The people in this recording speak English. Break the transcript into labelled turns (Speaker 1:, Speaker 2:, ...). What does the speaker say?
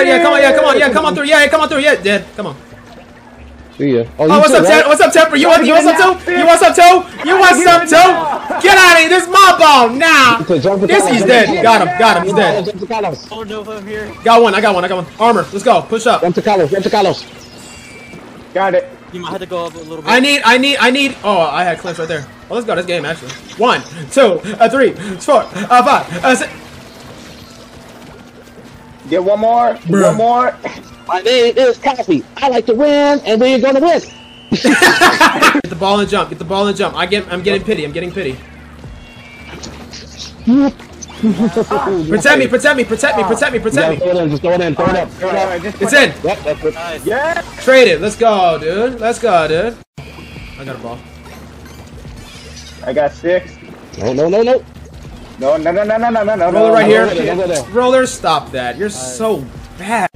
Speaker 1: yeah, come on, yeah, come on, yeah, come on through, yeah, come on through, yeah, dead, come on.
Speaker 2: See ya.
Speaker 1: Oh, what's
Speaker 2: too,
Speaker 1: up,
Speaker 2: right?
Speaker 1: What's up, Temper? You want, you want some too? You want some too? You want some too? Get out of here! This is my ball now.
Speaker 2: Okay,
Speaker 1: This
Speaker 2: Carlos,
Speaker 1: he's dead. Got him. Got him. He's dead.
Speaker 2: Jump to Carlos.
Speaker 3: Oh, Nova, I'm here.
Speaker 1: Got one. I got one. I got one. Armor. Let's go. Push up.
Speaker 2: Jump to Carlos. Jump to Carlos.
Speaker 4: Got it.
Speaker 3: You might have to go up a little bit.
Speaker 1: I need. I need. I need. Oh, I had clinch right there. Well, let's go. This game actually. One, two, uh, three, four, uh, five, uh, six.
Speaker 4: Get one more.
Speaker 1: Bruh.
Speaker 4: One more.
Speaker 2: My name is Coffee. I like to win, and we're gonna win.
Speaker 1: Get the ball and jump. Get the ball and jump. I get. I'm getting pity. I'm getting pity. Protect me. Protect me. Protect me. Protect me. Protect me.
Speaker 2: throw. Just throw it in. Throw it up. Throw it up.
Speaker 1: It's in.
Speaker 2: Yep, that's it.
Speaker 3: Nice.
Speaker 4: Yeah.
Speaker 1: Trade it. Let's go, dude. Let's go, dude. I got a ball.
Speaker 4: I got six.
Speaker 2: No, no, no, no.
Speaker 4: No, no, no, no, no, no, no, no.
Speaker 1: Right
Speaker 4: no,
Speaker 1: here.
Speaker 4: no, no, no, no.
Speaker 2: Don't go there.
Speaker 1: Roller, stop that. You're so bad.